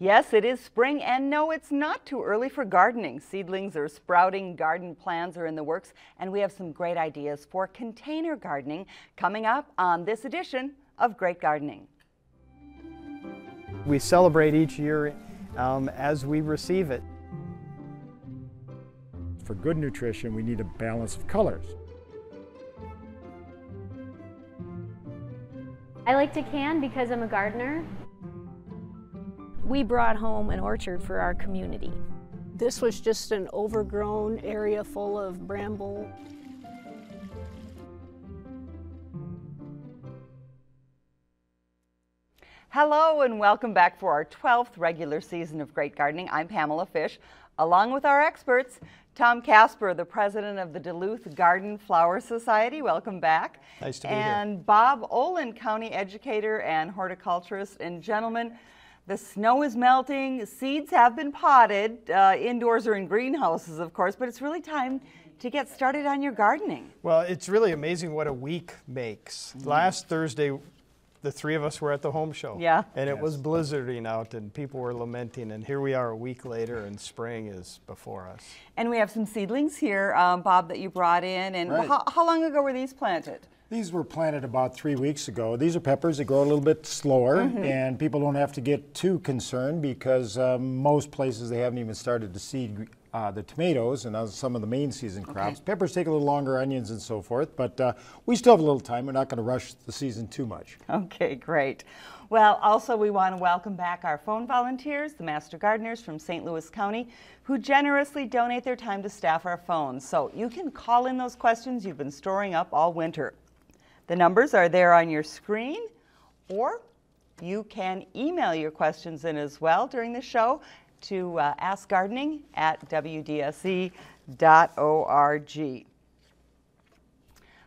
Yes, it is spring, and no, it's not too early for gardening. Seedlings are sprouting, garden plans are in the works, and we have some great ideas for container gardening coming up on this edition of Great Gardening. We celebrate each year um, as we receive it. For good nutrition, we need a balance of colors. I like to can because I'm a gardener we brought home an orchard for our community. This was just an overgrown area full of bramble. Hello and welcome back for our 12th regular season of Great Gardening. I'm Pamela Fish, along with our experts, Tom Casper, the president of the Duluth Garden Flower Society. Welcome back. Nice to be and here. And Bob Olin, county educator and horticulturist. And gentlemen, the snow is melting, seeds have been potted, uh, indoors or in greenhouses, of course, but it's really time to get started on your gardening. Well, it's really amazing what a week makes. Mm. Last Thursday, the three of us were at the home show. Yeah. And it yes. was blizzarding out and people were lamenting. And here we are a week later and spring is before us. And we have some seedlings here, um, Bob, that you brought in. And right. how, how long ago were these planted? These were planted about three weeks ago. These are peppers that grow a little bit slower, mm -hmm. and people don't have to get too concerned because um, most places they haven't even started to seed uh, the tomatoes and some of the main season crops. Okay. Peppers take a little longer, onions and so forth, but uh, we still have a little time. We're not going to rush the season too much. Okay, great. Well, also we want to welcome back our phone volunteers, the Master Gardeners from St. Louis County, who generously donate their time to staff our phones. So you can call in those questions you've been storing up all winter. The numbers are there on your screen, or you can email your questions in as well during the show to uh, askgardening at wdse.org.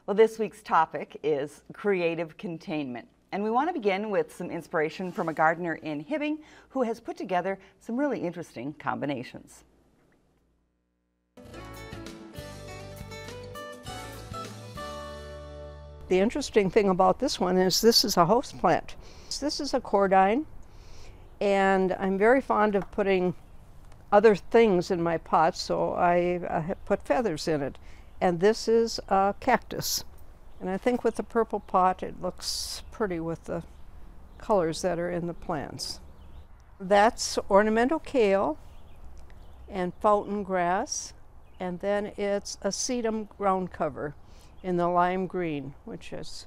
Well, this week's topic is creative containment. And we want to begin with some inspiration from a gardener in Hibbing who has put together some really interesting combinations. The interesting thing about this one is this is a host plant. This is a cordine, and I'm very fond of putting other things in my pots, so I, I put feathers in it. And this is a cactus. And I think with the purple pot, it looks pretty with the colors that are in the plants. That's ornamental kale and fountain grass, and then it's a sedum ground cover in the lime green, which is,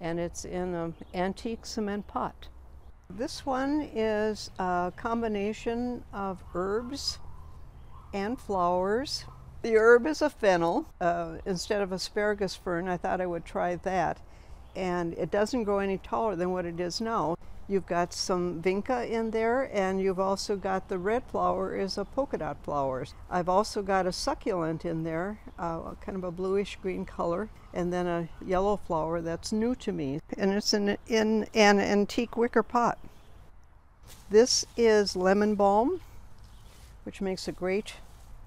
and it's in an antique cement pot. This one is a combination of herbs and flowers. The herb is a fennel. Uh, instead of asparagus fern, I thought I would try that. And it doesn't grow any taller than what it is now. You've got some vinca in there, and you've also got the red flower is a polka dot flowers. I've also got a succulent in there, uh, kind of a bluish green color, and then a yellow flower that's new to me, and it's in, in an antique wicker pot. This is lemon balm, which makes a great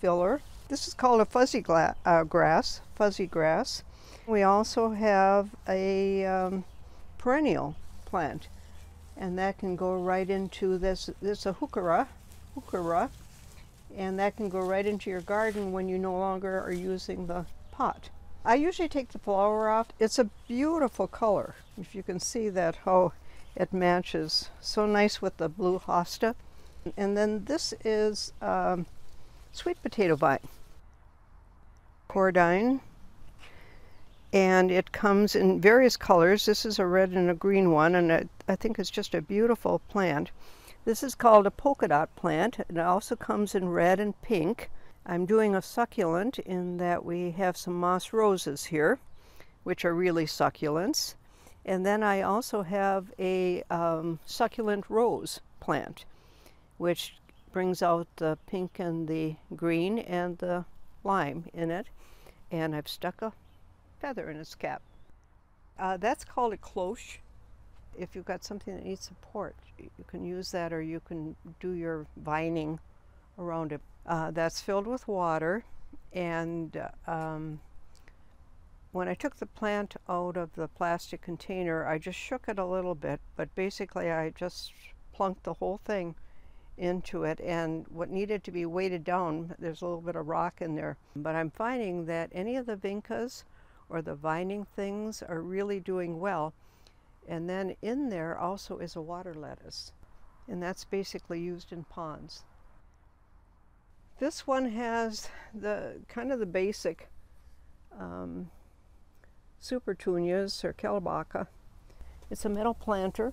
filler. This is called a fuzzy uh, grass, fuzzy grass. We also have a um, perennial plant and that can go right into this. This is a heuchera, heuchera, and that can go right into your garden when you no longer are using the pot. I usually take the flower off. It's a beautiful color. If you can see that, how it matches so nice with the blue hosta. And then this is um, sweet potato vine. Cordine, and it comes in various colors. This is a red and a green one, and I, I think it's just a beautiful plant. This is called a polka dot plant. It also comes in red and pink. I'm doing a succulent in that we have some moss roses here, which are really succulents. And then I also have a um, succulent rose plant, which brings out the pink and the green and the lime in it. And I've stuck a feather in its cap. Uh, that's called a cloche. If you've got something that needs support, you can use that or you can do your vining around it. Uh, that's filled with water and um, when I took the plant out of the plastic container, I just shook it a little bit, but basically I just plunked the whole thing into it and what needed to be weighted down there's a little bit of rock in there but i'm finding that any of the vincas or the vining things are really doing well. And then in there also is a water lettuce and that's basically used in ponds. This one has the kind of the basic um, supertunias or kelbaka it's a metal planter.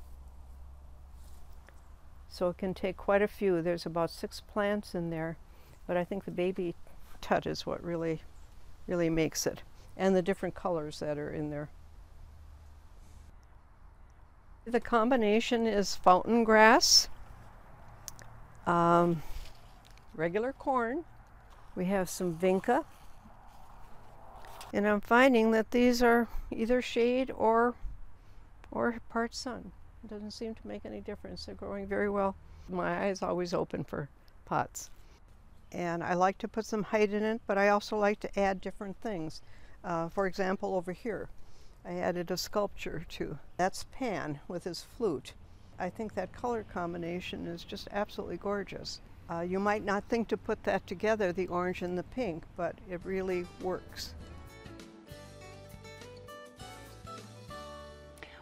So it can take quite a few. There's about six plants in there, but I think the baby tut is what really, really makes it, and the different colors that are in there. The combination is fountain grass, um, regular corn. We have some vinca, and I'm finding that these are either shade or or part sun. It doesn't seem to make any difference. They're growing very well. My eye is always open for pots. And I like to put some height in it, but I also like to add different things. Uh, for example, over here, I added a sculpture to. That's Pan with his flute. I think that color combination is just absolutely gorgeous. Uh, you might not think to put that together, the orange and the pink, but it really works.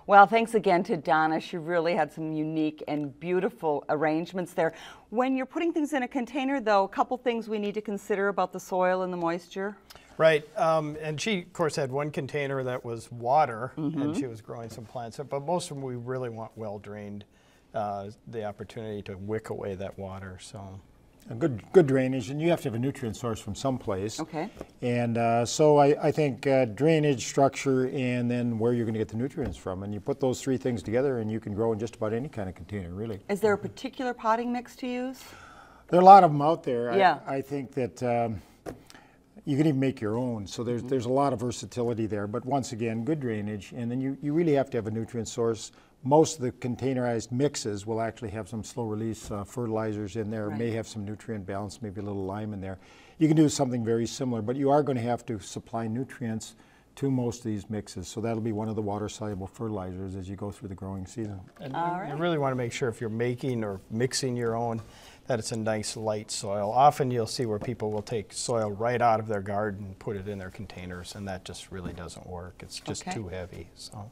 Well, thanks again to Donna. She really had some unique and beautiful arrangements there. When you're putting things in a container, though, a couple things we need to consider about the soil and the moisture. Right, um, and she, of course, had one container that was water, and she was growing some plants. But most of them, we really want well drained. Uh, the opportunity to wick away that water. So, A good, good drainage, and you have to have a nutrient source from someplace. Okay. And uh, so I, I think uh, drainage, structure, and then where you're going to get the nutrients from. And you put those three things together, and you can grow in just about any kind of container, really. Is there a particular potting mix to use? There are a lot of them out there. Yeah. I, I think that um, you can even make your own. So there's there's a lot of versatility there. But once again, good drainage, and then you, you really have to have a nutrient source. Most of the containerized mixes will actually have some slow release uh, fertilizers in there. May have some nutrient balance, maybe a little lime in there. You can do something very similar, but you are going to have to supply nutrients to most of these mixes. So that'll be one of the water soluble fertilizers as you go through the growing season. and All you- right. you really want to make sure if you're making or mixing your own, that it's a nice light soil. Often you'll see where people will take soil right out of their garden, put it in their containers, and that just really doesn't work. It's just Okay. too heavy. So.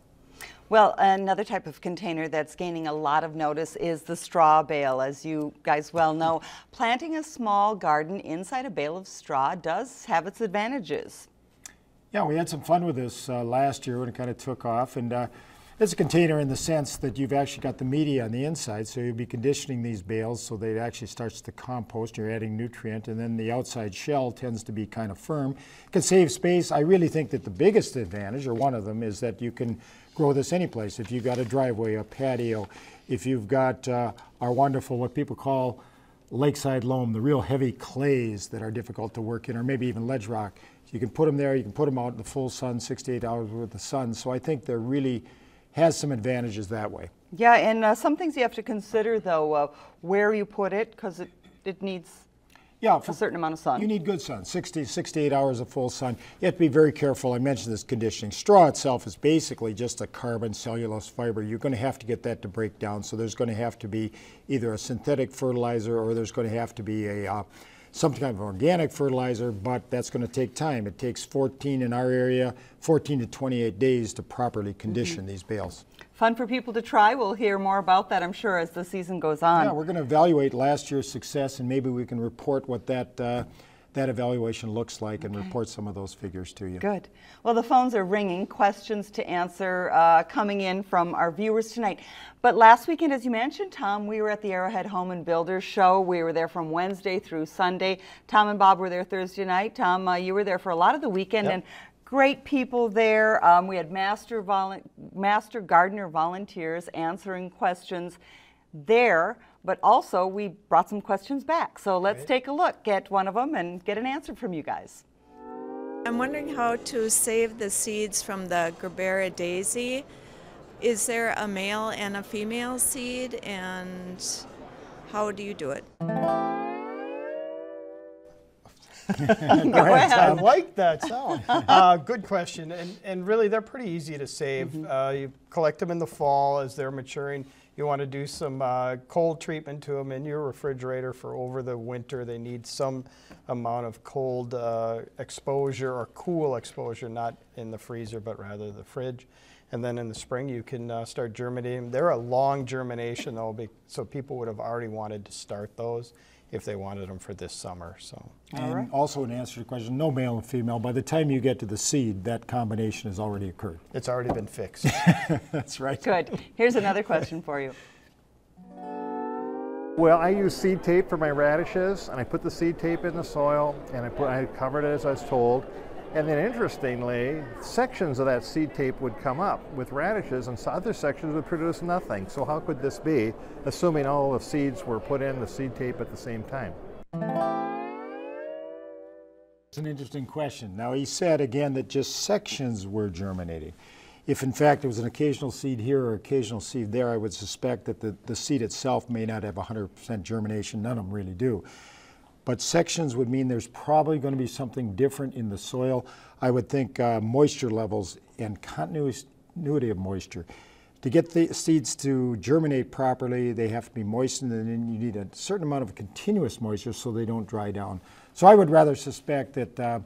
Well, another type of container that's gaining a lot of notice is the straw bale. As you guys well know, planting a small garden inside a bale of straw does have its advantages. Yeah, we had some fun with this uh, last year when it kind of took off. And uh, it's a container in the sense that you've actually got the media on the inside. So you'll be conditioning these bales so that it actually starts to compost. You're adding nutrient. And then the outside shell tends to be kind of firm. It can save space. I really think that the biggest advantage, or one of them, is that you can grow this anyplace. If you've got a driveway, a patio, if you've got uh, our wonderful, what people call lakeside loam, the real heavy clays that are difficult to work in, or maybe even ledge rock. You can put them there, you can put them out in the full sun, 68 hours with the sun. So I think they're really has some advantages that way. Yeah, and uh, some things you have to consider though, uh, where you put it, because it, it needs Yeah, a certain amount of sun. You need good sun, 60, 68 hours of full sun. You have to be very careful. I mentioned this conditioning. Straw itself is basically just a carbon cellulose fiber. You're going to have to get that to break down. So there's going to have to be either a synthetic fertilizer or there's going to have to be a uh, some kind of organic fertilizer, but that's going to take time. It takes 14 in our area, 14 to 28 days to properly condition these bales. Fun for people to try. We'll hear more about that, I'm sure, as the season goes on. Yeah, we're going to evaluate last year's success, and maybe we can report what that uh, that evaluation looks like, and report some of those figures to you. Good. Well, the phones are ringing, questions to answer uh, coming in from our viewers tonight. But last weekend, as you mentioned, Tom, we were at the Arrowhead Home and Builders Show. We were there from Wednesday through Sunday. Tom and Bob were there Thursday night. Tom, uh, you were there for a lot of the weekend, Yep. and great people there. Um, we had master, volu- master gardener volunteers answering questions there, but also we brought some questions back. So let's take a look at one of them and get an answer from you guys. I'm wondering how to save the seeds from the Gerbera daisy. Is there a male and a female seed, and how do you do it? I like that sound. uh, good question, and and really they're pretty easy to save. Mm-hmm. Uh, you collect them in the fall as they're maturing. You want to do some uh, cold treatment to them in your refrigerator for over the winter. They need some amount of cold uh, exposure or cool exposure, not in the freezer, but rather the fridge. And then in the spring, you can uh, start germinating. They're a long germination, though, be- so people would have already wanted to start those if they wanted them for this summer. So. And also in answer to your question, no male and female. By the time you get to the seed, that combination has already occurred. It's already been fixed. That's right. Good. Here's another question for you. Well, I use seed tape for my radishes, and I put the seed tape in the soil, and I put I covered it as I was told. And then, interestingly, sections of that seed tape would come up with radishes, and other sections would produce nothing. So, how could this be, assuming all the seeds were put in the seed tape at the same time? It's an interesting question. Now, he said again that just sections were germinating. If in fact there was an occasional seed here or occasional seed there, I would suspect that the, the seed itself may not have 100% germination. None of them really do. But sections would mean there's probably going to be something different in the soil. I would think uh, moisture levels and continuity of moisture. To get the seeds to germinate properly, they have to be moistened, and then you need a certain amount of continuous moisture so they don't dry down. So I would rather suspect that uh,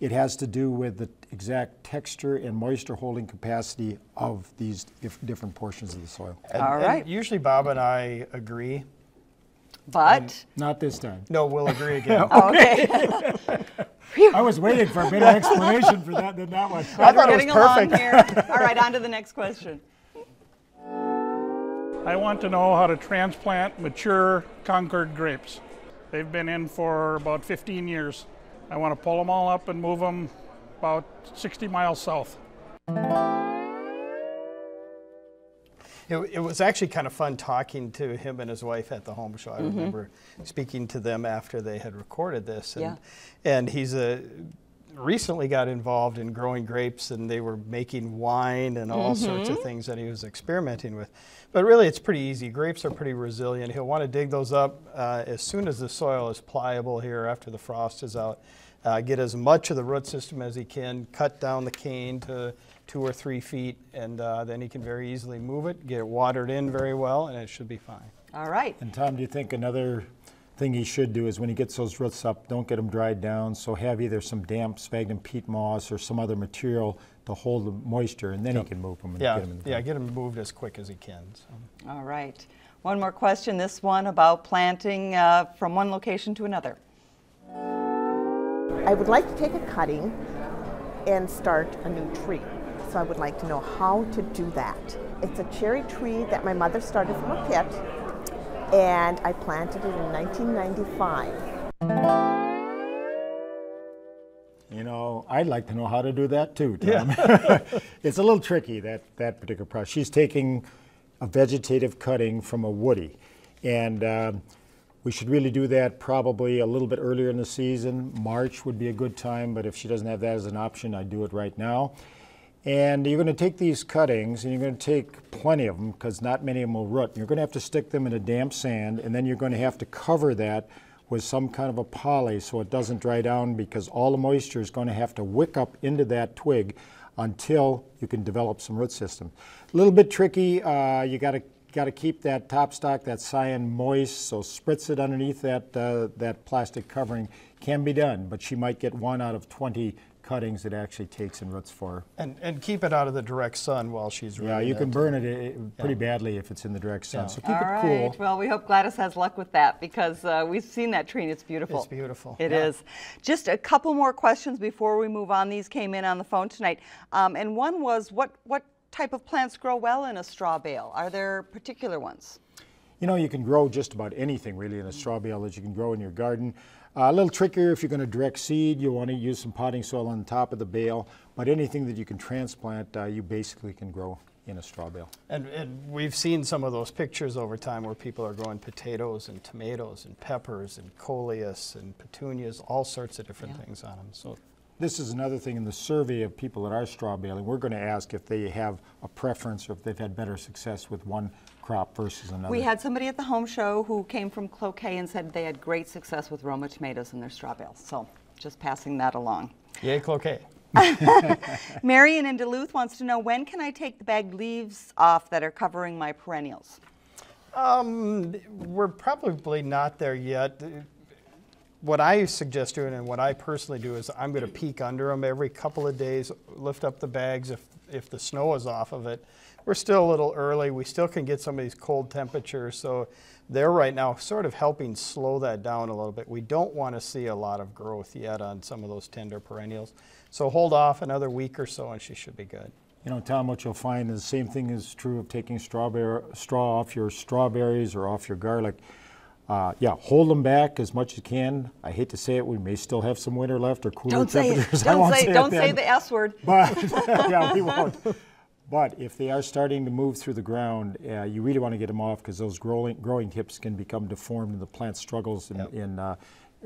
it has to do with the exact texture and moisture holding capacity of these dif- different portions of the soil. And- All and right. usually, Bob and I agree. But, Not this time. No, we'll agree again. okay. Oh, I was waiting for a better explanation for that than that one. I thought it was Getting along perfect. here. All right, on to the next question. I want to know how to transplant mature Concord grapes. They've been in for about 15 years. I want to pull them all up and move them about 60 miles south. It, it was actually kind of fun talking to him and his wife at the home show. I remember speaking to them after they had recorded this, and Yeah. and he's a recently got involved in growing grapes, and they were making wine and all sorts of things that he was experimenting with. But really, it's pretty easy. Grapes are pretty resilient. He'll want to dig those up uh, as soon as the soil is pliable here after the frost is out. Uh, get as much of the root system as he can. Cut down the cane to two or three feet, and uh, then he can very easily move it, get it watered in very well, and it should be fine. All right. And Tom, do you think another thing he should do is when he gets those roots up, don't get them dried down, so have either some damp sphagnum peat moss or some other material to hold the moisture, and then he can move them and Yeah, get them in the yeah, get him moved as quick as he can. So. All right. One more question. This one about planting uh, from one location to another. I would like to take a cutting and start a new tree. So I would like to know how to do that. It's a cherry tree that my mother started from a pit, and I planted it in 1995. You know, I'd like to know how to do that too, Tom. Yeah. it's a little tricky, that, that particular process. She's taking a vegetative cutting from a woody. And um, we should really do that probably a little bit earlier in the season. March would be a good time, but if she doesn't have that as an option, I'd do it right now. And you're going to take these cuttings and you're going to take plenty of them because not many of them will root. You're going to have to stick them in a damp sand and then you're going to have to cover that with some kind of a poly so it doesn't dry down because all the moisture is going to have to wick up into that twig until you can develop some root system. A little bit tricky. Uh, you got to got to keep that top stock, that scion, moist. So spritz it underneath that uh, that plastic covering. Can be done, but she might get one out of 20 cuttings it actually takes and roots for her. And, and keep it out of the direct sun while she's Yeah, rooting you can it. burn it uh, pretty badly if it's in the direct sun. Yeah. So keep All it right. cool. Well, we hope Gladys has luck with that because uh, we've seen that tree and it's beautiful. It's beautiful, It yeah. is. Just a couple more questions before we move on. These came in on the phone tonight. Um, and one was what, what type of plants grow well in a straw bale? Are there particular ones? You know, you can grow just about anything really in a straw bale that you can grow in your garden. Uh, a little trickier if you're going to direct seed, you want to use some potting soil on the top of the bale, but anything that you can transplant, uh, you basically can grow in a straw bale. And, and we've seen some of those pictures over time where people are growing potatoes and tomatoes and peppers and coleus and petunias, all sorts of different things on them. So This is another thing in the survey of people that are straw baling. We're going to ask if they have a preference or if they've had better success with one crop versus another. We had somebody at the home show who came from Cloquet and said they had great success with Roma tomatoes in their straw bales. So just passing that along. yay, cloquet. Marion in Duluth wants to know when can I take the bagged leaves off that are covering my perennials? Um, we're probably not there yet. What I suggest doing and what I personally do is I'm going to peek under them every couple of days, lift up the bags if, if the snow is off of it. We're still a little early. We still can get some of these cold temperatures. So they're right now sort of helping slow that down a little bit. We don't want to see a lot of growth yet on some of those tender perennials. So hold off another week or so and she should be good. You know, Tom, what you'll find is the same thing is true of taking strawberry, straw off your strawberries or off your garlic. Uh, yeah, hold them back as much as you can. I hate to say it, we may still have some winter left or cooler don't say temperatures. It. Don't, say, say, don't say the S word. But yeah, we won't. But if they are starting to move through the ground, uh, you really want to get them off because those growing, growing tips can become deformed and the plant struggles in, yep. in uh,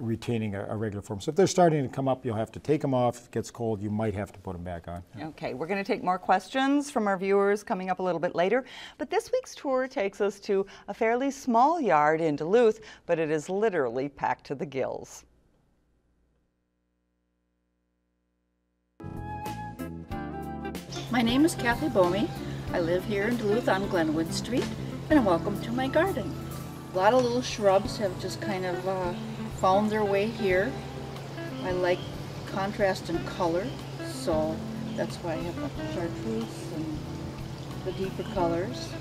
retaining a, a, regular form. So if they're starting to come up, you'll have to take them off. If it gets cold, you might have to put them back on. Okay, we're going to take more questions from our viewers coming up a little bit later. But this week's tour takes us to a fairly small yard in Duluth, but it is literally packed to the gills. My name is Kathy Bomey. I live here in Duluth on Glenwood Street, and welcome to my garden. A lot of little shrubs have just kind of uh, found their way here. I like contrast and color, so that's why I have the chartreuse and the deeper colors.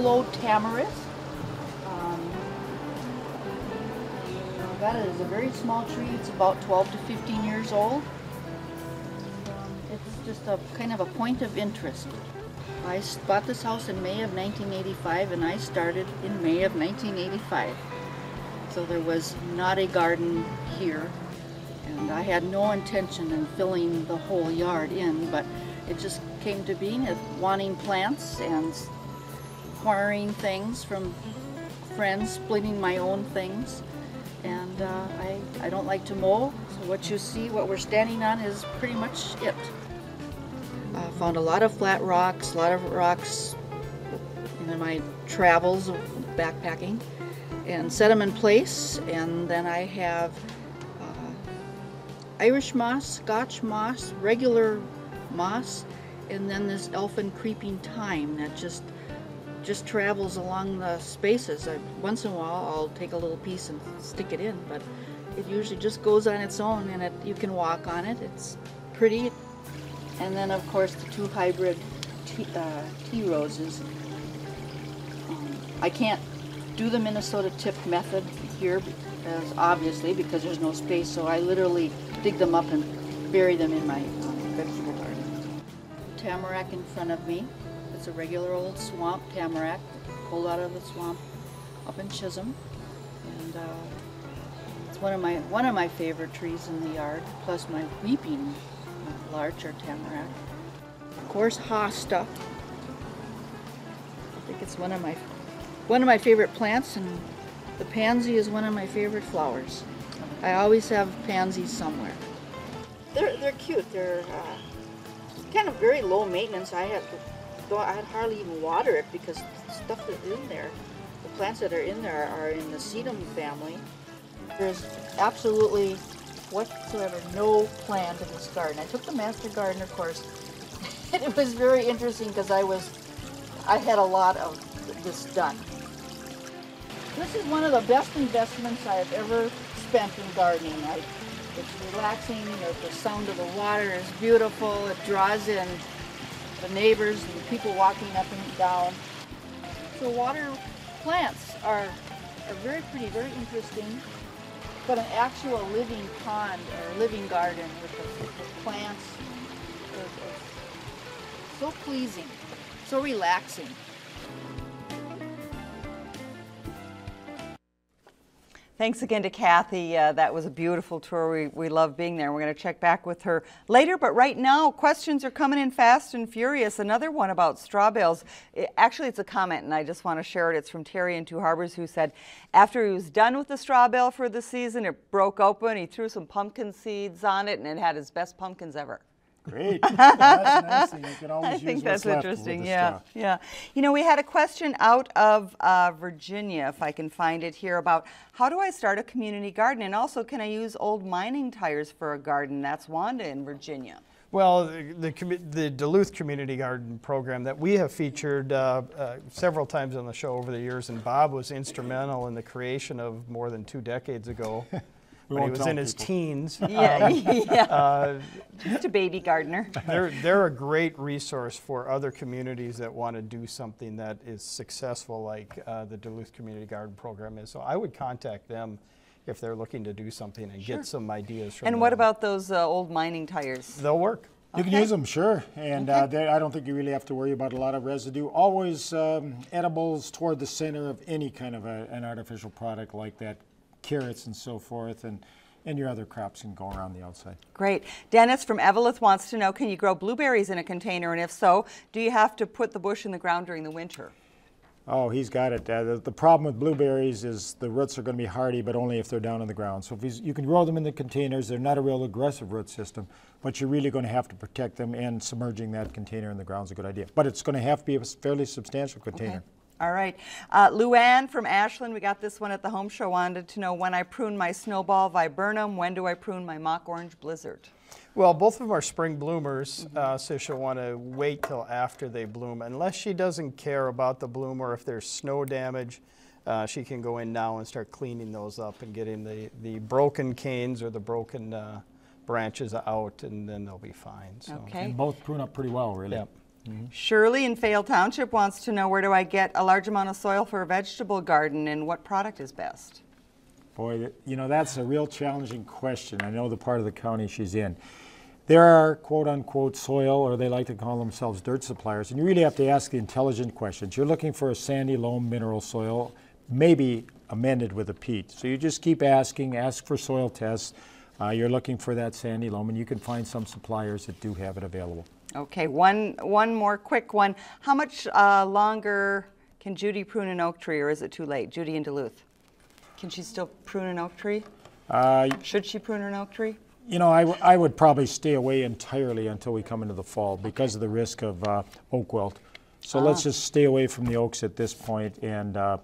Glow Tamarisk. Um, that is a very small tree. It's about 12 to 15 years old. It's just a kind of a point of interest. I bought this house in May of 1985 and I started in May of 1985. So there was not a garden here and I had no intention in filling the whole yard in but it just came to being of wanting plants and acquiring things from friends, splitting my own things. And uh, I, I don't like to mow, so what you see, what we're standing on is pretty much it. I found a lot of flat rocks, a lot of rocks in my travels of backpacking, and set them in place. And then I have uh, Irish moss, Scotch moss, regular moss, and then this elfin creeping thyme that just just travels along the spaces. I, once in a while I'll take a little piece and stick it in, but it usually just goes on its own and it, you can walk on it. It's pretty. And then of course the two hybrid tea, uh, tea roses. Um, I can't do the Minnesota tip method here, as obviously because there's no space, so I literally dig them up and bury them in my uh, vegetable garden. Tamarack in front of me. It's a regular old swamp tamarack, pulled out of the swamp up in Chisholm. And uh, it's one of my one of my favorite trees in the yard, plus my weeping uh, larch or tamarack. Of course, hosta. I think it's one of my one of my favorite plants, and the pansy is one of my favorite flowers. I always have pansies somewhere. They're they're cute. They're uh, kind of very low maintenance. I have I'd hardly even water it because the stuff that's in there, the plants that are in there are in the sedum family. There's absolutely whatsoever no plant in this garden. I took the master gardener course it was very interesting because I was, I had a lot of this done. This is one of the best investments I've ever spent in gardening. I, it's relaxing, the sound of the water is beautiful, it draws in the neighbors and the people walking up and down. So water plants are, are very pretty, very interesting. But an actual living pond or living garden with the, with the plants is, is so pleasing, so relaxing. Thanks again to Kathy. Uh, that was a beautiful tour. We, we love being there. We're going to check back with her later. But right now, questions are coming in fast and furious. Another one about straw bales. It, actually, it's a comment, and I just want to share it. It's from Terry in Two Harbors, who said after he was done with the straw bale for the season, it broke open. He threw some pumpkin seeds on it, and it had his best pumpkins ever. Great. that's nice. You can always I use think that's interesting. Yeah, straw. yeah. You know, we had a question out of uh, Virginia, if I can find it here, about how do I start a community garden, and also can I use old mining tires for a garden? That's Wanda in Virginia. Well, the, the, the Duluth Community Garden Program that we have featured uh, uh, several times on the show over the years, and Bob was instrumental in the creation of more than two decades ago. We when he was tell in his teens. Yeah, Um, yeah. uh, Just a baby gardener. they're, they're a great resource for other communities that want to do something that is successful like uh, the Duluth Community Garden Program is. So I would contact them if they're looking to do something and Sure. get some ideas from And what about those uh, old mining tires? They'll work. You can use them, sure, and uh, they, I don't think you really have to worry about a lot of residue. Always um, edibles toward the center of any kind of a, an artificial product like that, carrots and so forth, and, and your other crops can go around the outside. Great. Dennis from Eveleth wants to know, can you grow blueberries in a container? And if so, do you have to put the bush in the ground during the winter? Oh, he's got it. Uh, the, the problem with blueberries is the roots are going to be hardy, but only if they're down in the ground. So if he's, you can grow them in the containers, they're not a real aggressive root system, but you're really going to have to protect them, and submerging that container in the ground is a good idea. But it's going to have to be a fairly substantial container. All right. Uh, Luann from Ashland, we got this one at the home show, wanted to know when I prune my snowball viburnum, when do I prune my mock orange blizzard? Well, both of them are spring bloomers, uh, so she'll want to wait till after they bloom. Unless she doesn't care about the bloom or if there's snow damage, uh, she can go in now and start cleaning those up and getting the, the broken canes or the broken uh, branches out, and then they'll be fine. So. Okay. And both prune up pretty well, really. Yep. Shirley in Fayette Township wants to know where do I get a large amount of soil for a vegetable garden and what product is best? Boy, you know, that's a real challenging question. I know the part of the county she's in. There are quote unquote soil, or they like to call themselves dirt suppliers, and you really have to ask the intelligent questions. You're looking for a sandy loam mineral soil, maybe amended with a peat. So you just keep asking, ask for soil tests. Uh, you're looking for that sandy loam, and you can find some suppliers that do have it available. Okay, one, one more quick one. How much uh, longer can Judy prune an oak tree, or is it too late? Judy in Duluth. Can she still prune an oak tree? Uh, Should she prune an oak tree? You know, I, w- I would probably stay away entirely until we come into the fall because of the risk of uh, oak wilt. So let's Ah. just stay away from the oaks at this point and uh,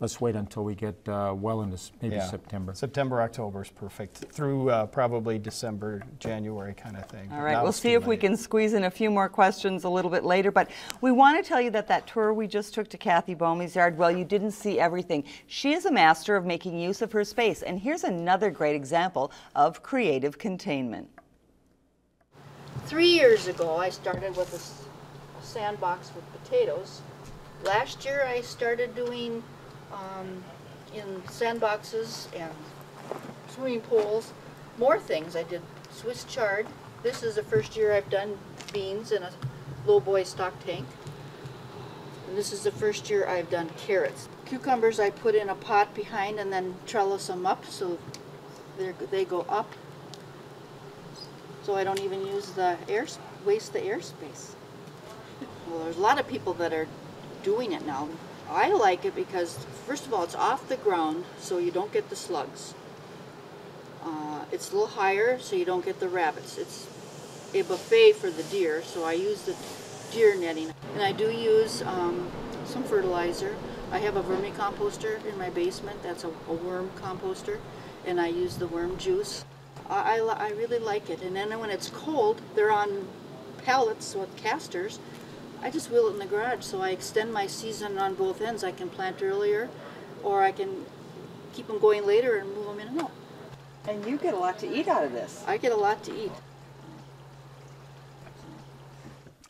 let's wait until we get uh, well into maybe Yeah. September. September, October is perfect, through uh, probably December, January kind of thing. All right, we'll see too if we can squeeze in a few more questions a little bit later. But we want to tell you that that tour we just took to Kathy Bomey's yard, well, you didn't see everything. She is a master of making use of her space. And here's another great example of creative containment. Three years ago, I started with a sandbox with potatoes. Last year, I started doing um, in sandboxes and swimming pools more things. I did Swiss chard. This is the first year I've done beans in a low boy stock tank. And this is the first year I've done carrots. Cucumbers I put in a pot behind and then trellis them up so they're, go up so I don't even use the air, waste the airspace. Well, there's a lot of people that are doing it now. I like it because, first of all, it's off the ground, so you don't get the slugs. Uh, it's a little higher, so you don't get the rabbits. It's a buffet for the deer, so I use the deer netting. And I do use um, some fertilizer. I have a vermicomposter in my basement. That's a, a worm composter, and I use the worm juice. I, I, I really like it. And then when it's cold, they're on pallets with casters. I just wheel it in the garage, so I extend my season on both ends. I can plant earlier, or I can keep them going later and move them in and out. And you get a lot to eat out of this. I get a lot to eat.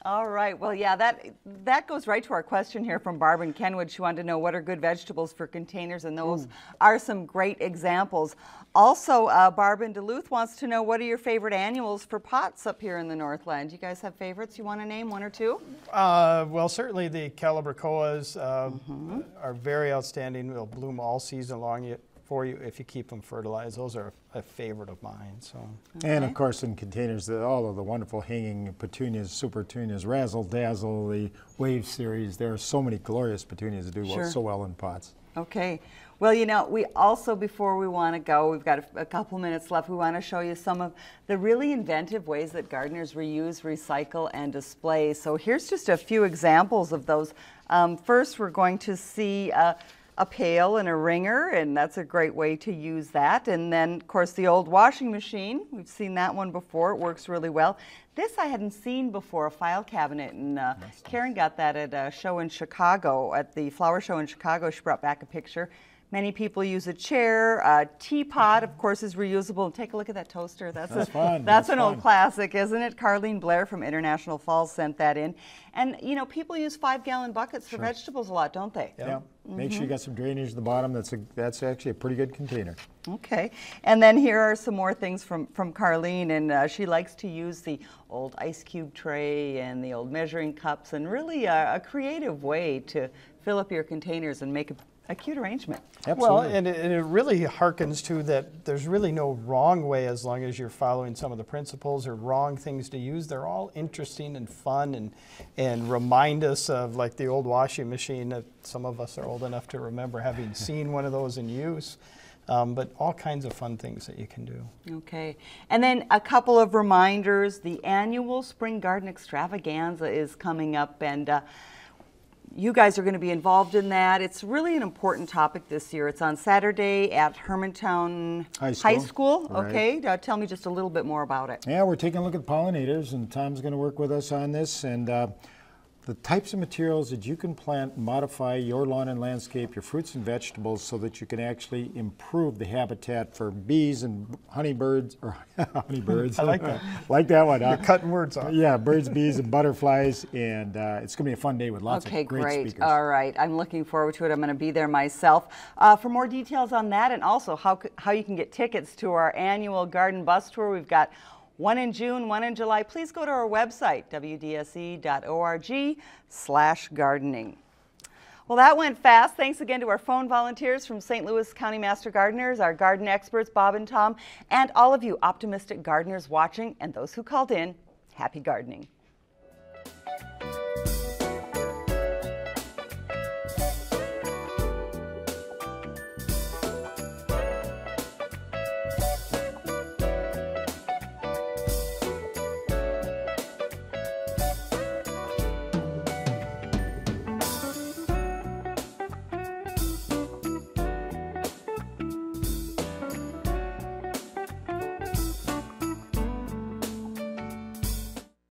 All right. Well, yeah, that that goes right to our question here from Barb and Kenwood. She wanted to know what are good vegetables for containers, and those are some great examples. Also, uh, Barb in Duluth wants to know what are your favorite annuals for pots up here in the Northland. You guys have favorites? You want to name one or two? Uh, well, certainly the calibrachoas uh, Mm-hmm. are very outstanding. They'll bloom all season long y- for you if you keep them fertilized. Those are a favorite of mine. So. And of course, in containers, the, all of the wonderful hanging petunias, super petunias, razzle dazzle, the wave series. There are so many glorious petunias that do well, so well in pots. Okay. Well, you know, we also, before we want to go, we've got a, a couple minutes left. We want to show you some of the really inventive ways that gardeners reuse, recycle, and display. So here's just a few examples of those. Um, first, we're going to see uh, a pail and a wringer, and that's a great way to use that. And then, of course, the old washing machine. We've seen that one before. It works really well. This I hadn't seen before, a file cabinet, and uh, Karen got that at a show in Chicago, at the flower show in Chicago. She brought back a picture. Many people use a chair. A teapot, of course, is reusable. Take a look at that toaster. That's, That's a, fun. That's, That's an old classic, isn't it? Carlene Blair from International Falls sent that in. And, you know, people use five-gallon buckets for vegetables a lot, don't they? Yeah. Make sure you got some drainage in the bottom. That's a that's actually a pretty good container. Okay, and then here are some more things from, from Carlene, and uh, she likes to use the old ice cube tray and the old measuring cups, and really a, a creative way to fill up your containers and make a, a cute arrangement. Well, and it, and it really harkens to that there's really no wrong way as long as you're following some of the principles or wrong things to use. They're all interesting and fun and, and remind us of like the old washing machine that some of us are old enough to remember having seen one of those in use. Um, but all kinds of fun things that you can do. Okay, and then a couple of reminders. The annual Spring Garden Extravaganza is coming up, and uh, you guys are going to be involved in that. It's really an important topic this year. It's on Saturday at Hermantown High school. Right. Okay, uh, tell me just a little bit more about it. Yeah, we're taking a look at pollinators, and Tom's going to work with us on this. And uh, the types of materials that you can plant modify your lawn and landscape, your fruits and vegetables, so that you can actually improve the habitat for bees and honeybirds, or honeybirds. I like that. like that one. huh? You're cutting words off. Yeah, birds, bees, and butterflies. And uh, it's going to be a fun day with lots okay, of great, great. speakers. All right, I'm looking forward to it. I'm going to be there myself. Uh, for more details on that and also how, how you can get tickets to our annual garden bus tour, we've got one in June, one in July. Please go to our website, wdse.org slash gardening. Well, that went fast. Thanks again to our phone volunteers from St. Louis County Master Gardeners, our garden experts, Bob and Tom, and all of you optimistic gardeners watching and those who called in. Happy gardening.